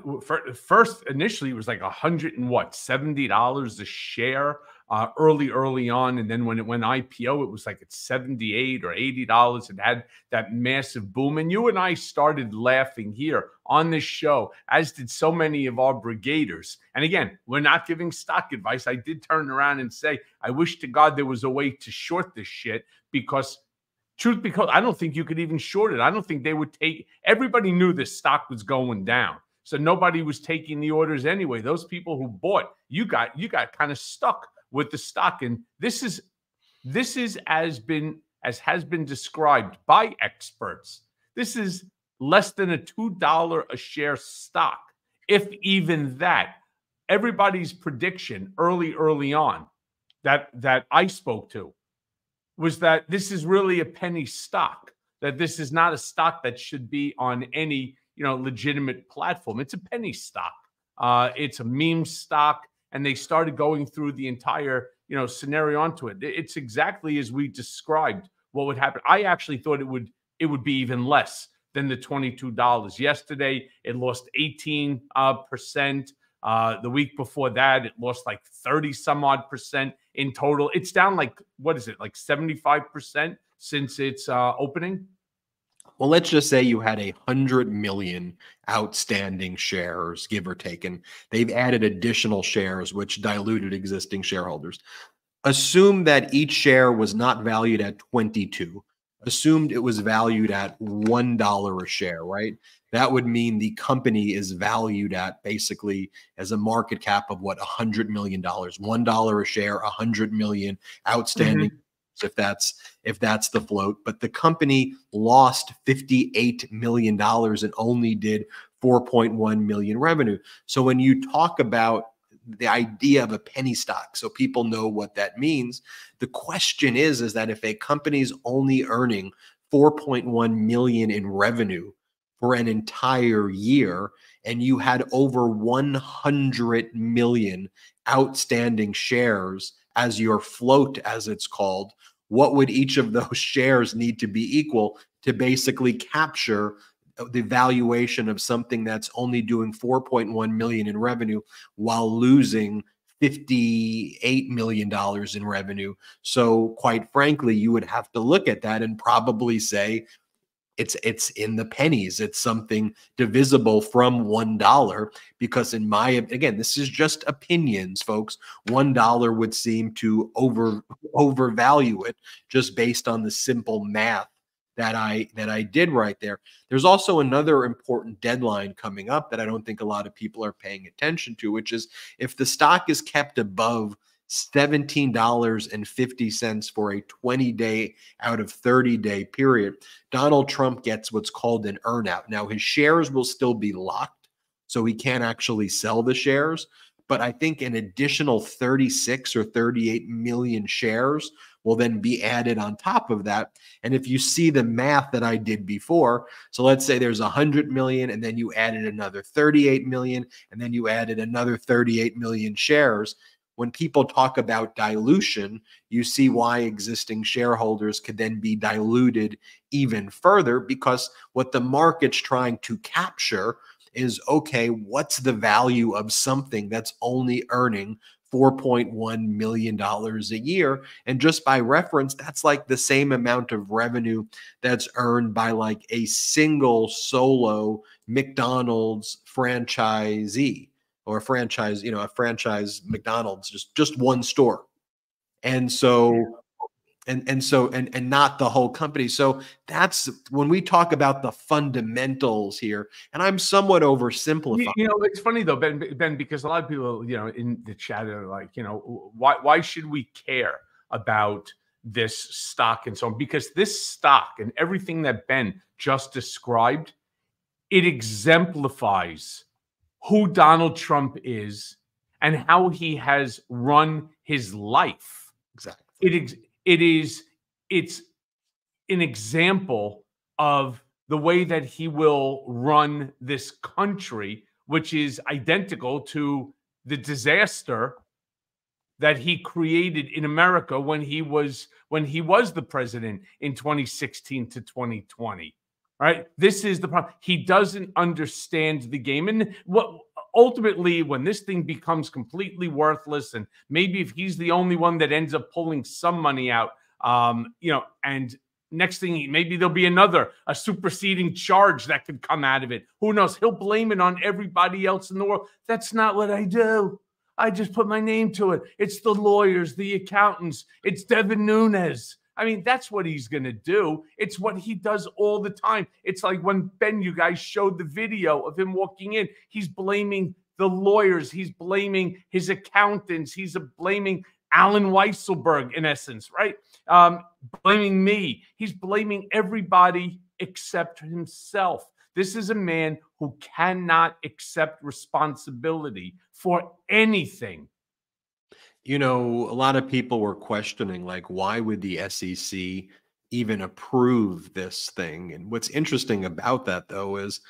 first initially it was like a hundred and what seventy dollars a share uh, early, early on. And then when it went IPO, it was like at 78 or 80 dollars. It had that massive boom. And you and I started laughing here on this show, as did so many of our brigaders. And again, we're not giving stock advice. I did turn around and say, I wish to God there was a way to short this shit because truth because I don't think you could even short it. I don't think they would take everybody knew this stock was going down. So nobody was taking the orders anyway. Those people who bought, you got you got kind of stuck with the stock. And this is this is as been as has been described by experts. This is less than a two dollar a share stock, if even that. Everybody's prediction early, early on that that I spoke to was that this is really a penny stock. That this is not a stock that should be on any you know legitimate platform. It's a penny stock. Uh, it's a meme stock and they started going through the entire you know scenario onto it. It's exactly as we described what would happen. I actually thought it would it would be even less than the $22. Yesterday, it lost 18 uh, percent. Uh, the week before that, it lost like 30 some odd percent in total. It's down like, what is it, like 75% since its uh, opening? Well, let's just say you had a hundred million outstanding shares, give or take, and they've added additional shares which diluted existing shareholders. Assume that each share was not valued at 22. Assumed it was valued at one dollar a share, right? That would mean the company is valued at basically as a market cap of what a hundred million dollars, one dollar a share, a hundred million outstanding. Mm-hmm if that's if that's the float but the company lost 58 million dollars and only did 4.1 million revenue. So when you talk about the idea of a penny stock so people know what that means the question is is that if a company's only earning 4.1 million in revenue for an entire year and you had over 100 million outstanding shares as your float, as it's called, what would each of those shares need to be equal to basically capture the valuation of something that's only doing 4.1 million in revenue while losing 58 million dollars in revenue? So quite frankly you would have to look at that and probably say it's it's in the pennies it's something divisible from one dollar because in my again this is just opinions folks. one dollar would seem to over overvalue it just based on the simple math that i that i did right there. There's also another important deadline coming up that i don't think a lot of people are paying attention to which is if the stock is kept above $17.50 for a 20 day out of 30 day period. Donald Trump gets what's called an earnout. Now, his shares will still be locked, so he can't actually sell the shares. But I think an additional 36 or 38 million shares will then be added on top of that. And if you see the math that I did before, so let's say there's 100 million and then you added another 38 million and then you added another 38 million shares, when people talk about dilution, you see mm. why existing shareholders could then be diluted even further because what the market's trying to capture is okay, what's the value of something that's only earning $4.1 million a year. And just by reference, that's like the same amount of revenue that's earned by like a single solo McDonald's franchisee or a franchise, you know, a franchise McDonald's, just just one store. And so and and so and and not the whole company. So that's when we talk about the fundamentals here, and I'm somewhat oversimplifying. You, you know, it's funny though, Ben, Ben, because a lot of people, you know, in the chat are like, you know, why why should we care about this stock and so on? Because this stock and everything that Ben just described, it exemplifies who Donald Trump is and how he has run his life. Exactly. It it is it's an example of the way that he will run this country, which is identical to the disaster that he created in America when he was when he was the president in 2016 to 2020 right? This is the problem. He doesn't understand the game. And what ultimately, when this thing becomes completely worthless, and maybe if he's the only one that ends up pulling some money out, um, you know, and next thing maybe there'll be another a superseding charge that could come out of it. Who knows? He'll blame it on everybody else in the world. That's not what i do. I just put my name to it. It's the lawyers the accountants. It's devin nunes I mean, that's what he's going to do. It's what he does all the time. It's like when Ben, you guys showed the video of him walking in, he's blaming the lawyers, he's blaming his accountants, he's blaming Allen Weisselberg, in essence, right? Um, blaming me. He's blaming everybody except himself. This is a man who cannot accept responsibility for anything you know, a lot of people were questioning, like, why would the SEC even approve this thing? And what's interesting about that, though, is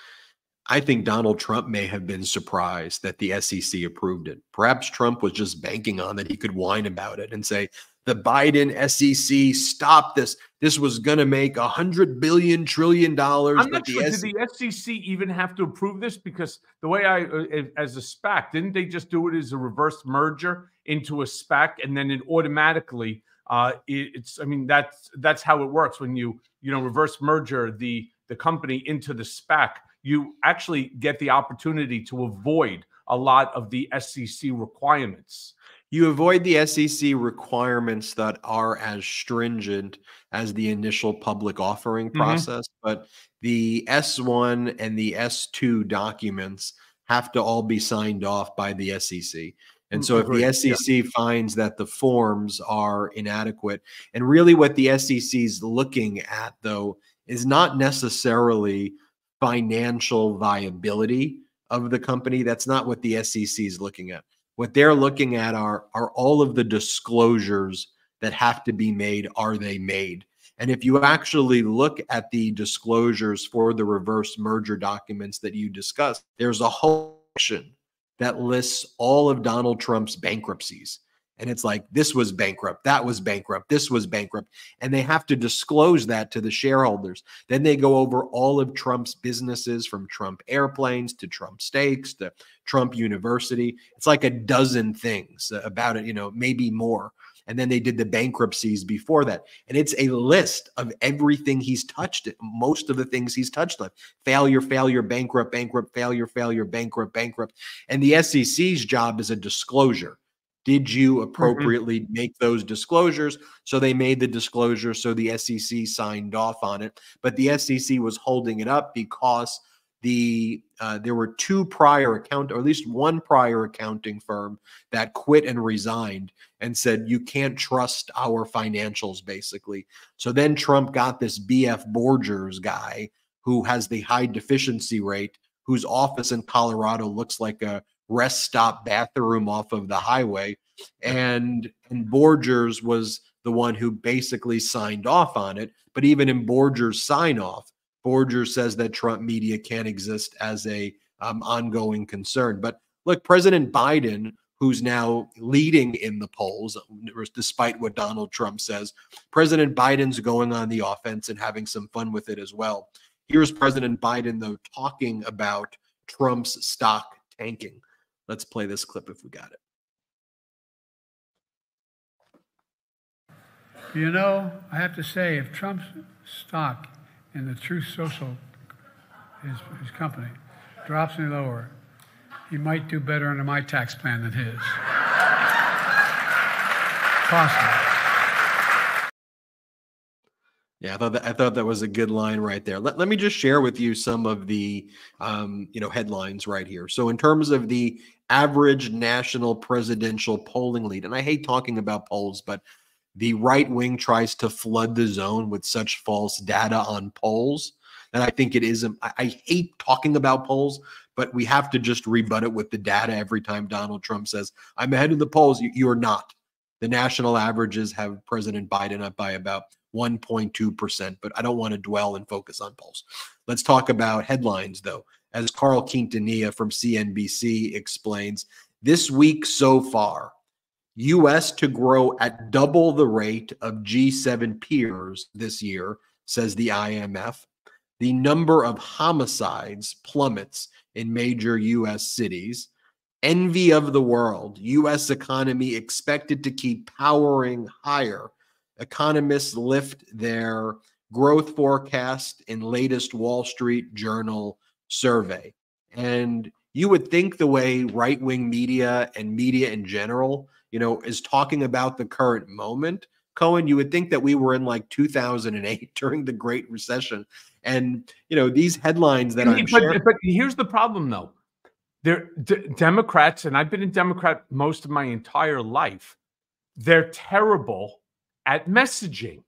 I think Donald Trump may have been surprised that the SEC approved it. Perhaps Trump was just banking on that he could whine about it and say, the Biden SEC stop this. This was going to make a hundred billion trillion dollars. I'm not sure. SEC- did the SEC even have to approve this? Because the way I, uh, as a SPAC, didn't they just do it as a reverse merger into a SPAC, and then it automatically, uh, it, it's. I mean, that's that's how it works when you you know reverse merger the the company into the SPAC, you actually get the opportunity to avoid a lot of the SEC requirements. You avoid the SEC requirements that are as stringent as the initial public offering mm-hmm. process, mm-hmm. but the S1 and the S2 documents have to all be signed off by the SEC. And mm, so, if the SEC yeah. finds that the forms are inadequate, and really what the SEC is looking at, though, is not necessarily financial viability of the company. That's not what the SEC is looking at. What they're looking at are are all of the disclosures that have to be made. Are they made? And if you actually look at the disclosures for the reverse merger documents that you discussed, there's a whole section that lists all of Donald Trump's bankruptcies. And it's like, this was bankrupt, that was bankrupt, this was bankrupt. And they have to disclose that to the shareholders. Then they go over all of Trump's businesses from Trump airplanes to Trump steaks to Trump University. It's like a dozen things about it, you know, maybe more. And then they did the bankruptcies before that. And it's a list of everything he's touched, most of the things he's touched on failure, failure, bankrupt, bankrupt, failure, failure, bankrupt, bankrupt. And the SEC's job is a disclosure. Did you mm-hmm. appropriately mm-hmm. make those disclosures? So they made the disclosure. So the SEC signed off on it. But the SEC was holding it up because the uh, there were two prior account or at least one prior accounting firm that quit and resigned and said you can't trust our financials basically so then trump got this bf borgers guy who has the high deficiency rate whose office in colorado looks like a rest stop bathroom off of the highway. And and Borgers was the one who basically signed off on it. But even in Borgers' sign off, Borgers says that Trump media can't exist as a um, ongoing concern. But look, President Biden, who's now leading in the polls, despite what Donald Trump says, President Biden's going on the offense and having some fun with it as well. Here's President Biden, though, talking about Trump's stock tanking. Let's play this clip if we got it. You know, I have to say, if Trump's stock in the Truth Social, his, his company, drops any lower, he might do better under my tax plan than his. Possible. Yeah, I thought that I thought that was a good line right there. Let, let me just share with you some of the um, you know headlines right here. So in terms of the average national presidential polling lead, and I hate talking about polls, but the right wing tries to flood the zone with such false data on polls that I think it is. I, I hate talking about polls, but we have to just rebut it with the data every time Donald Trump says, "I'm ahead of the polls." You, you are not. The national averages have President Biden up by about 1.2%, but I don't want to dwell and focus on polls. Let's talk about headlines, though. As Carl Quintanilla from CNBC explains, this week so far, US to grow at double the rate of G7 peers this year, says the IMF. The number of homicides plummets in major US cities. Envy of the world, US economy expected to keep powering higher economists lift their growth forecast in latest Wall Street Journal survey. And you would think the way right-wing media and media in general, you know, is talking about the current moment, Cohen, you would think that we were in like 2008 during the Great Recession. And, you know, these headlines that I'm but, sharing- but here's the problem though. They're d- Democrats, and I've been a Democrat most of my entire life. They're terrible at messaging.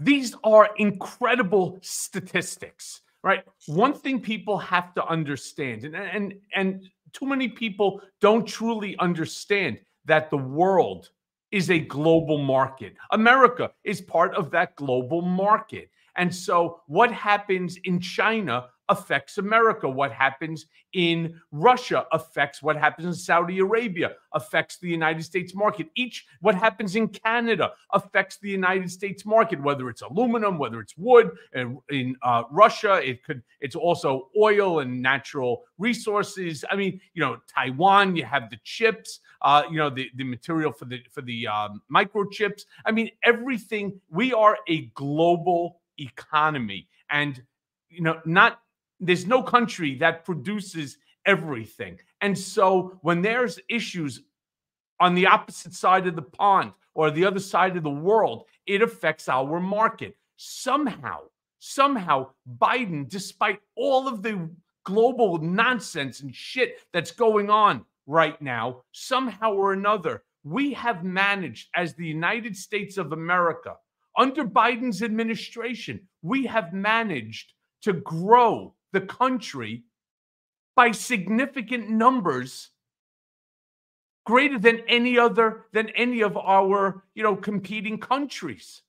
These are incredible statistics, right? One thing people have to understand, and, and, and too many people don't truly understand that the world is a global market. America is part of that global market. And so, what happens in China affects America. What happens in Russia affects what happens in Saudi Arabia, affects the United States market. Each, what happens in Canada affects the United States market, whether it's aluminum, whether it's wood. And in uh, Russia, it could, it's also oil and natural resources. I mean, you know, Taiwan, you have the chips, uh, you know, the, the material for the, for the um, microchips. I mean, everything, we are a global economy. And you know, not there's no country that produces everything. And so when there's issues on the opposite side of the pond or the other side of the world, it affects our market. Somehow, somehow, Biden, despite all of the global nonsense and shit that's going on right now, somehow or another, we have managed as the United States of America, under Biden's administration, we have managed to grow the country by significant numbers greater than any other than any of our you know competing countries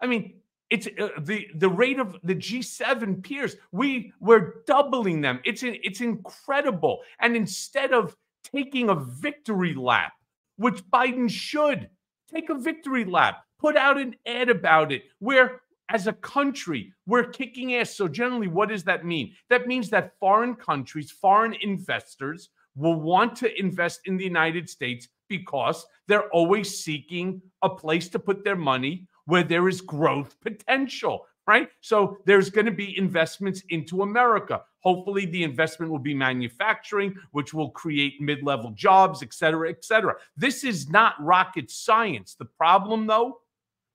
i mean it's uh, the the rate of the G7 peers. We we're doubling them. It's it's incredible. And instead of taking a victory lap, which Biden should take a victory lap, put out an ad about it, where as a country we're kicking ass. So generally, what does that mean? That means that foreign countries, foreign investors will want to invest in the United States because they're always seeking a place to put their money where there is growth potential, right? So there's going to be investments into America. Hopefully, the investment will be manufacturing, which will create mid level jobs, et cetera, et cetera. This is not rocket science. The problem, though,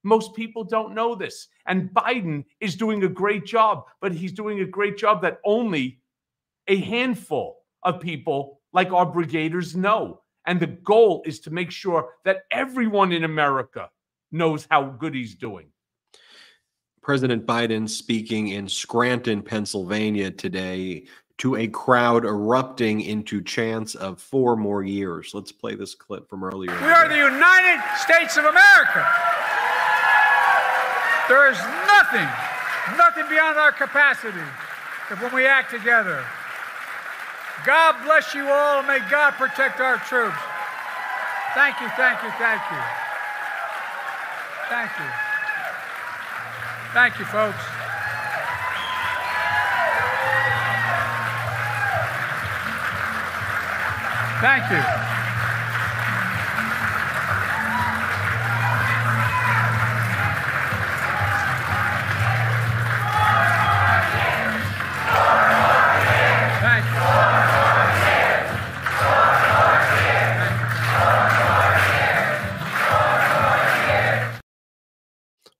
most people don't know this. And Biden is doing a great job, but he's doing a great job that only a handful of people like our brigaders know. And the goal is to make sure that everyone in America knows how good he's doing. President Biden speaking in Scranton, Pennsylvania today to a crowd erupting into chants of four more years. Let's play this clip from earlier. We are the United States of America. There is nothing, nothing beyond our capacity if when we act together. God bless you all and may God protect our troops. Thank you, thank you, thank you. Thank you. Thank you, folks. Thank you.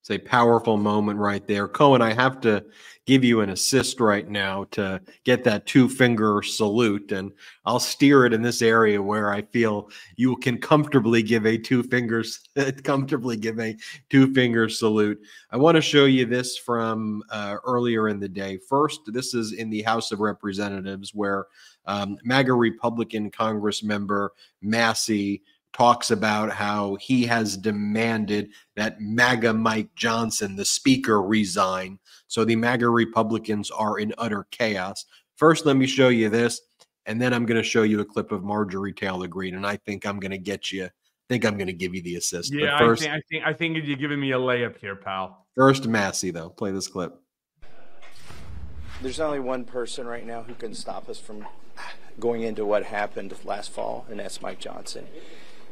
It's a powerful moment right there. Cohen, I have to give you an assist right now to get that two finger salute. And I'll steer it in this area where I feel you can comfortably give a two fingers, comfortably give a two finger salute. I want to show you this from uh, earlier in the day. First, this is in the House of Representatives where um, MAGA Republican Congress member Massie talks about how he has demanded that MAGA Mike Johnson, the speaker, resign. So the MAGA Republicans are in utter chaos. First, let me show you this, and then I'm going to show you a clip of Marjorie Taylor Greene, and I think I'm going to get you. I think I'm going to give you the assist. Yeah, first, I think, I think I think you're giving me a layup here, pal. First, Massie though. Play this clip. There's only one person right now who can stop us from going into what happened last fall, and that's Mike Johnson.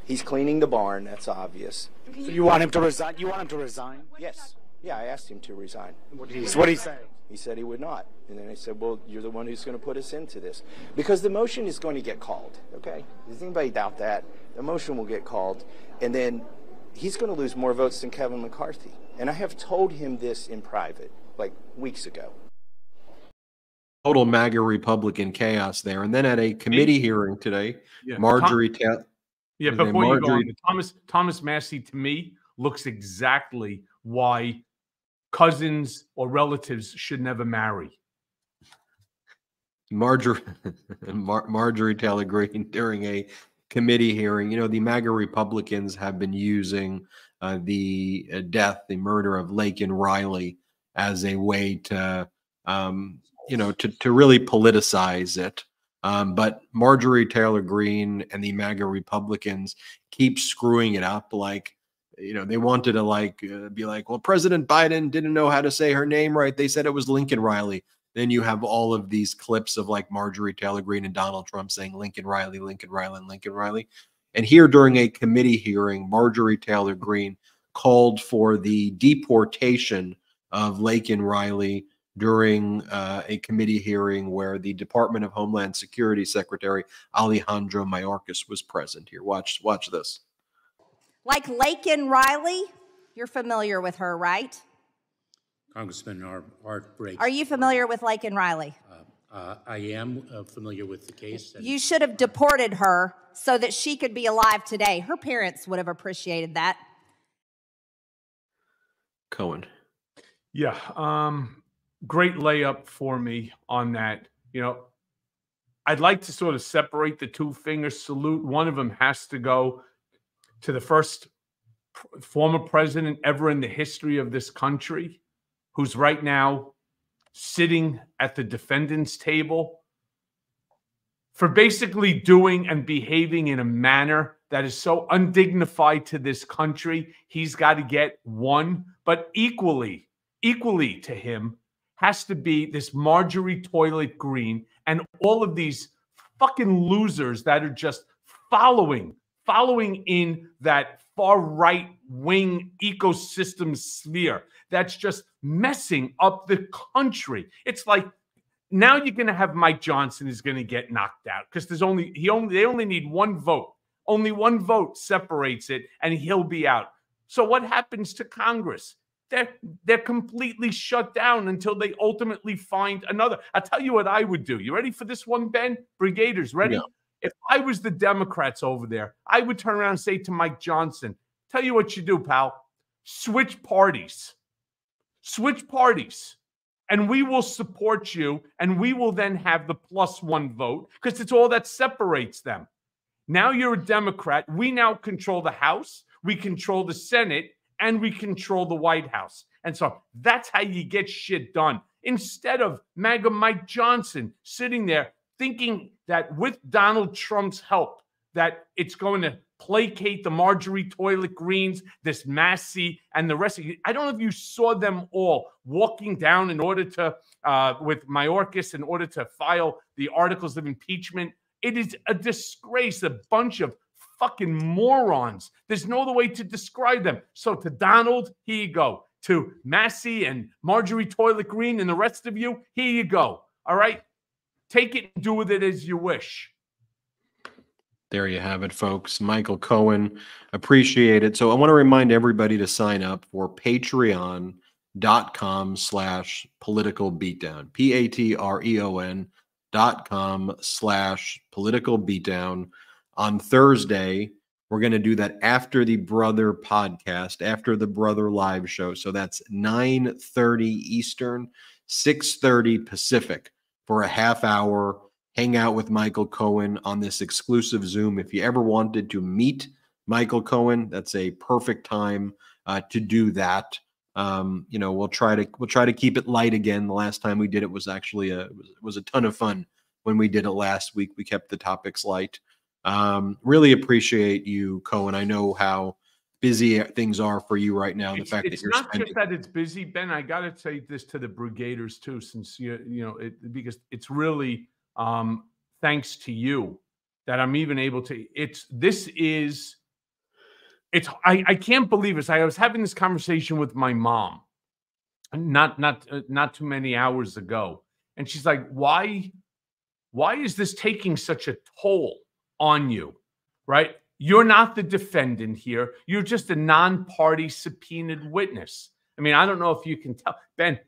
He's cleaning the barn. That's obvious. So you want him to resign? You want him to resign? Yes. Yeah, I asked him to resign. What did he, what did he say? He said he would not. And then I said, well, you're the one who's going to put us into this. Because the motion is going to get called, okay? Does anybody doubt that? The motion will get called. And then he's going to lose more votes than Kevin McCarthy. And I have told him this in private, like weeks ago. Total MAGA Republican chaos there. And then at a committee hearing today, yeah. Marjorie Taylor. Yeah, before you go on, Thomas Thomas Massie to me looks exactly why cousins or relatives should never marry. Marjorie Mar- Marjorie Taylor Greene during a committee hearing, you know, the MAGA Republicans have been using uh, the uh, death, the murder of Laken Riley as a way to, um, you know, to to really politicize it. Um, but Marjorie Taylor Greene and the MAGA Republicans keep screwing it up. Like, you know, they wanted to like uh, be like, well, President Biden didn't know how to say her name right. They said it was Lincoln Riley. Then you have all of these clips of like Marjorie Taylor Greene and Donald Trump saying Lincoln Riley, Lincoln Riley, and Lincoln Riley. And here during a committee hearing, Marjorie Taylor Greene called for the deportation of Laken Riley during uh, a committee hearing where the Department of Homeland Security Secretary Alejandro Mayorkas was present. Here, watch watch this. Like Laken Riley, you're familiar with her, right? Congressman Art Briggs. Are you familiar with Laken Riley? Uh, uh, I am uh, familiar with the case. You should have deported her so that she could be alive today. Her parents would have appreciated that. Cohen. Yeah. Um, great layup for me on that. You know, I'd like to sort of separate the two finger salute. One of them has to go to the first former president ever in the history of this country, who's right now sitting at the defendant's table for basically doing and behaving in a manner that is so undignified to this country. He's got to get one, but equally, equally to him has to be this Marjorie Toilet Green and all of these fucking losers that are just following, following in that far right wing ecosystem sphere that's just messing up the country. It's like now you're going to have Mike Johnson is going to get knocked out because there's only he only they only need one vote. Only one vote separates it and he'll be out. So what happens to Congress? They're they're completely shut down until they ultimately find another. I'll tell you what I would do. You ready for this one, Ben? Brigaders, ready? Yeah. If I was the Democrats over there, I would turn around and say to Mike Johnson, tell you what you do, pal. Switch parties. Switch parties. And we will support you, and we will then have the plus one vote because it's all that separates them. Now you're a Democrat. We now control the House, we control the Senate, and we control the White House. And so that's how you get shit done. Instead of MAGA Mike Johnson sitting there thinking that with Donald Trump's help, that it's going to placate the Marjorie Toilet Greens, this Massie, and the rest of you. I don't know if you saw them all walking down in order to, uh, with Mayorkas, in order to file the articles of impeachment. It is a disgrace, a bunch of fucking morons. There's no other way to describe them. So to Donald, here you go. To Massie and Marjorie Toilet Green and the rest of you, here you go. All right. Take it and do with it as you wish. There you have it, folks. Michael Cohen, appreciate it. So I want to remind everybody to sign up for patreon.com slash political beatdown. P-A-T-R-E-O-N dot com slash political beatdown on Thursday. We're going to do that after the brother podcast, after the brother live show. So that's 9:30 Eastern, 6:30 Pacific for a half hour hang out with Michael Cohen on this exclusive Zoom. If you ever wanted to meet Michael Cohen, that's a perfect time uh, to do that. Um, you know, we'll try to we'll try to keep it light again. The last time we did it was actually a was, was a ton of fun when we did it last week. We kept the topics light. Um, really appreciate you, Cohen. I know how busy things are for you right now. The fact that you're not spending- just that it's busy, Ben. I got to say this to the Brigaders too, since you you know it, because it's really um, thanks to you that I'm even able to. It's this is it's I I can't believe this. I was having this conversation with my mom, not not uh, not too many hours ago, and she's like, "Why, why is this taking such a toll?" On you, right? You're not the defendant here. You're just a non party subpoenaed witness. I mean, I don't know if you can tell. Ben,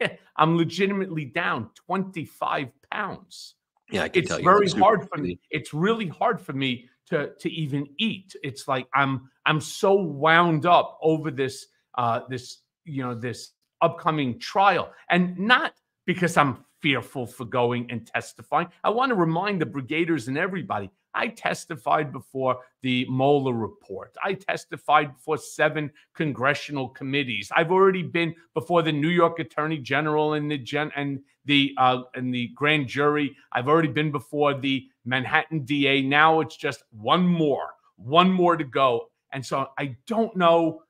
I'm legitimately down 25 pounds. Yeah, I can it's tell you. very hard for me. It's really hard for me to to even eat. It's like I'm I'm so wound up over this uh this you know this upcoming trial and not because I'm fearful for going and testifying. I want to remind the brigaders and everybody I testified before the Mueller report. I testified before seven congressional committees. I've already been before the New York Attorney General and the gen and the uh, and the grand jury. I've already been before the Manhattan DA. Now it's just one more, one more to go. And so I don't know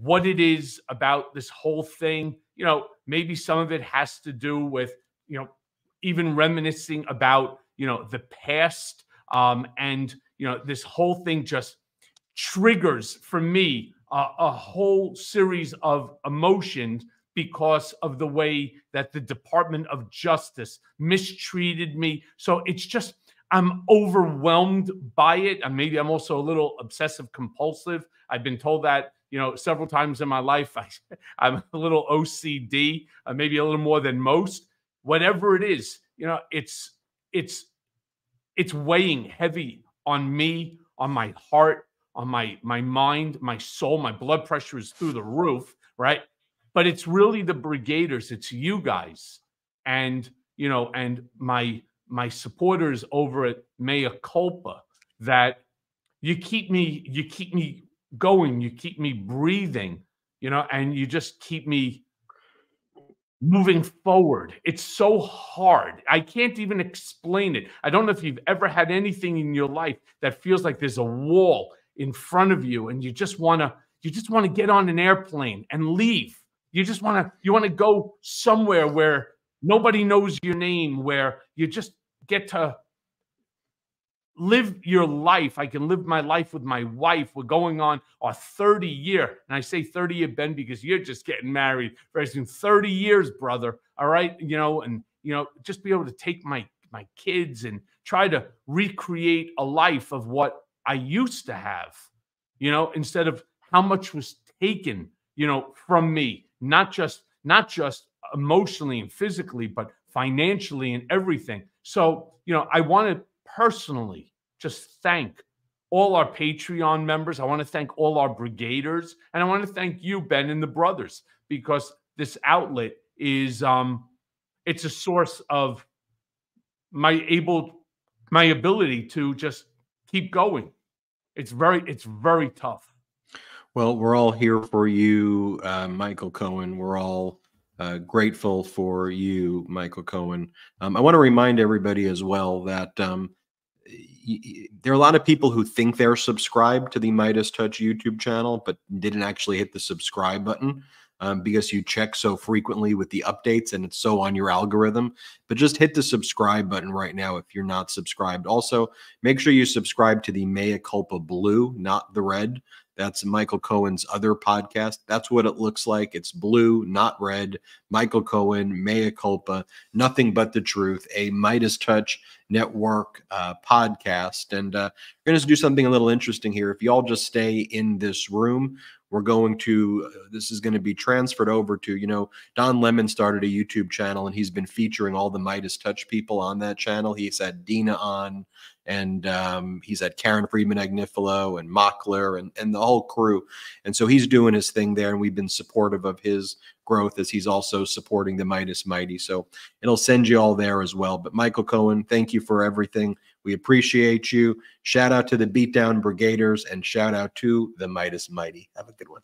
what it is about this whole thing. You know, maybe some of it has to do with you know, even reminiscing about, you know, the past. Um, and, you know, this whole thing just triggers for me uh, a whole series of emotions because of the way that the Department of Justice mistreated me. So it's just, I'm overwhelmed by it. And maybe I'm also a little obsessive compulsive. I've been told that, you know, several times in my life. I, am a little OCD, uh, maybe a little more than most. Whatever it is, you know, it's, it's, it's weighing heavy on me, on my heart, on my my mind, my soul, my blood pressure is through the roof, right? But it's really the brigaders, it's you guys, and you know, and my my supporters over at Mea Culpa that you keep me you keep me going, you keep me breathing, you know, and you just keep me moving forward. It's so hard. I can't even explain it. I don't know if you've ever had anything in your life that feels like there's a wall in front of you and you just want to you just want to get on an airplane and leave. You just want to you want to go somewhere where nobody knows your name, where you just get to live your life. I can live my life with my wife. We're going on our 30 year. And I say 30 year, Ben, because you're just getting married very soon. 30 years, brother. All right. You know, and you know, just be able to take my my kids and try to recreate a life of what I used to have, you know, instead of how much was taken, you know, from me, not just not just emotionally and physically, but financially and everything. So, you know, I want to personally just thank all our Patreon members. I want to thank all our brigaders, and I want to thank you, Ben, and the brothers, because this outlet is um it's a source of my able my ability to just keep going. It's very it's very tough. Well, we're all here for you, uh, Michael Cohen. We're all uh, grateful for you, Michael Cohen. Um, I want to remind everybody as well that um, there are a lot of people who think they're subscribed to the MeidasTouch YouTube channel, but didn't actually hit the subscribe button um, because you check so frequently with the updates and it's so on your algorithm. But just hit the subscribe button right now if you're not subscribed. Also, make sure you subscribe to the Mea Culpa Blue, not the red. That's Michael Cohen's other podcast. That's what it looks like. It's blue, not red. Michael Cohen, Mea Culpa, Nothing But the Truth, a MeidasTouch Network uh, podcast. And uh, we're going to do something a little interesting here. If you all just stay in this room, we're going to uh, this is going to be transferred over to you know don lemon started a youtube channel and he's been featuring all the MeidasTouch people on that channel. He's had dina on and um, he's had karen friedman agnifilo and mockler and, and the whole crew. And so he's doing his thing there and we've been supportive of his growth as he's also supporting the meidas mighty. So it'll send you all there as well. But michael cohen thank you for everything we appreciate you. Shout out to the Beatdown Brigaders and shout out to the Meidas Mighty. Have a good one.